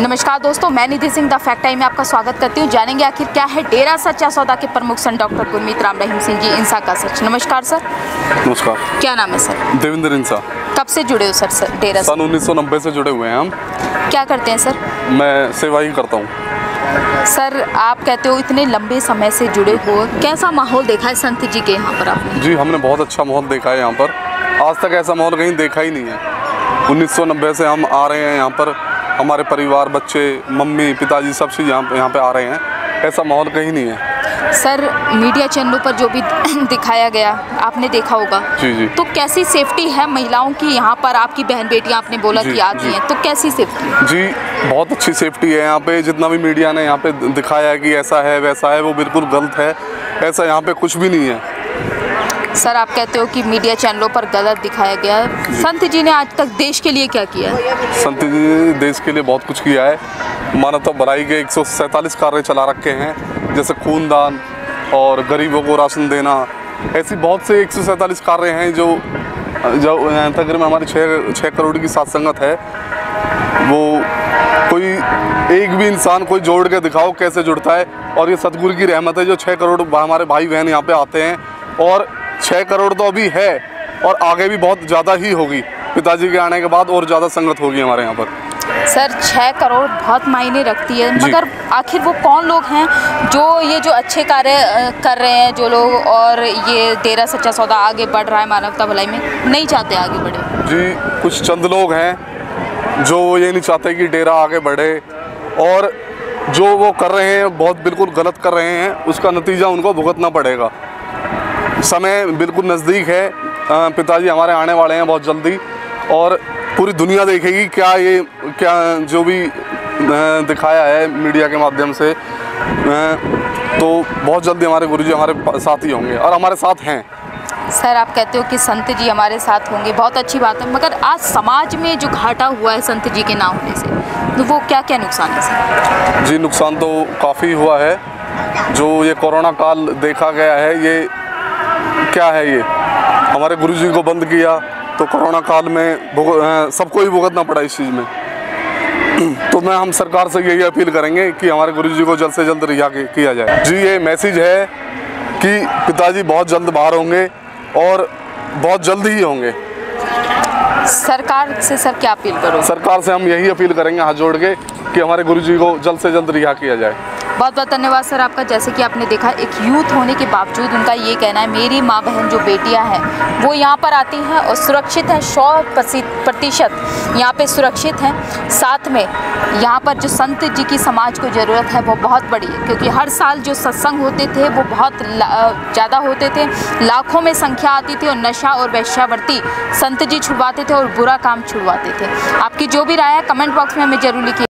नमस्कार दोस्तों मैं Nidhi Singh the fact time में आपका स्वागत करती हूँ। जानेंगे आखिर क्या है डेरा सच्चा सौदा के प्रमुख संत डॉक्टर गुरमीत राम रहीम सिंह जी इंसा का सच। नमस्कार सर। नमस्कार। क्या नाम है सर? देवेंद्र इंसा कब से जुड़े हो सर सर डेरा से? सन 1990 से जुड़े हुए हैं हम। क्या करते हैं सर? मैं सेवा ही करता हूँ। सर आप कहते हो इतने लंबे समय से जुड़े हो। कैसा माहौल देखा है संत जी के यहाँ पर आपने? जी हमने बहुत अच्छा माहौल देखा है यहाँ पर। आज तक ऐसा माहौल कहीं देखा ही नहीं है। 1990 से हम आ रहे हैं यहाँ पर। हमारे परिवार बच्चे मम्मी पिताजी सब चीज़ यहाँ यहाँ पे आ रहे हैं। ऐसा माहौल कहीं नहीं है। सर मीडिया चैनलों पर जो भी दिखाया गया आपने देखा होगा। जी जी। तो कैसी सेफ्टी है महिलाओं की? यहाँ पर आपकी बहन बेटियाँ आपने बोला कि आती जी। हैं। तो कैसी सेफ्टी जी बहुत अच्छी सेफ्टी है यहाँ पे। जितना भी मीडिया ने यहाँ पे दिखाया है कि ऐसा है वैसा है वो बिल्कुल गलत है। ऐसा यहाँ पे कुछ भी नहीं है। सर आप कहते हो कि मीडिया चैनलों पर गलत दिखाया गया संत जी ने आज तक देश के लिए क्या किया है? संत जी ने देश के लिए बहुत कुछ किया है। मानवता भलाई के एक सौ सैंतालीस कार्य चला रखे हैं जैसे खूनदान और गरीबों को राशन देना। ऐसी बहुत से एक सौ सैंतालीस कार्य हैं जो जो तकरीबन हमारी छः छः करोड़ की सात संगत है। वो कोई एक भी इंसान कोई जोड़ के दिखाओ कैसे जुड़ता है। और ये सतगुरु की रहमत है जो छः करोड़ हमारे भाई बहन यहाँ पे आते हैं। और छः करोड़ तो अभी है और आगे भी बहुत ज़्यादा ही होगी। पिताजी के आने के बाद और ज़्यादा संगत होगी हमारे यहाँ पर। सर छः करोड़ बहुत मायने रखती है। मगर आखिर वो कौन लोग हैं जो ये जो अच्छे कार्य कर रहे हैं जो लोग और ये डेरा सच्चा सौदा आगे बढ़ रहा है मानवता भलाई में नहीं चाहते आगे बढ़े? जी कुछ चंद लोग हैं जो ये नहीं चाहते कि डेरा आगे बढ़े और जो वो कर रहे हैं बहुत बिल्कुल गलत कर रहे हैं उसका नतीजा उनको भुगतना पड़ेगा। समय बिल्कुल नज़दीक है। पिताजी हमारे आने वाले हैं बहुत जल्दी और पूरी दुनिया देखेगी क्या ये क्या जो भी दिखाया है मीडिया के माध्यम से। तो बहुत जल्दी हमारे गुरुजी हमारे साथ ही होंगे और हमारे साथ हैं। सर आप कहते हो कि संत जी हमारे साथ होंगे बहुत अच्छी बात है मगर आज समाज में जो घाटा हुआ है संत जी के ना होने से तो वो क्या क्या नुकसान है सर? जी नुकसान तो काफ़ी हुआ है। जो ये कोरोना काल देखा गया है ये क्या है ये? हमारे गुरुजी को बंद किया तो कोरोना काल में सबको ही भुगतना पड़ा इस चीज़ में। तो मैं हम सरकार से यही अपील करेंगे कि हमारे गुरुजी को जल्द से जल्द रिहा किया जाए। जी ये मैसेज है कि पिताजी बहुत जल्द बाहर होंगे और बहुत जल्द ही होंगे। सरकार से सर क्या अपील करो सरकार से हम यही अपील करेंगे हाथ जोड़ के कि हमारे गुरुजी को जल्द से जल्द रिहा किया जाए। बहुत बहुत धन्यवाद सर आपका। जैसे कि आपने देखा, एक यूथ होने के बावजूद उनका ये कहना है, मेरी माँ बहन जो बेटियाँ हैं, वो यहाँ पर आती हैं और सुरक्षित हैं, सौ प्रतिशत यहाँ पर सुरक्षित हैं। साथ में यहाँ पर जो संत जी की समाज को ज़रूरत है, वो बहुत बड़ी है, क्योंकि हर साल जो सत्संग होते थे, वो बहुत ज़्यादा होते थे। लाखों में संख्या आती थी और नशा और वैश्यावर्ती संत जी छुड़वाते थे और बुरा काम छुड़वाते थे। आपकी जो भी राय है, कमेंट बॉक्स में हमें ज़रूर लिखिए।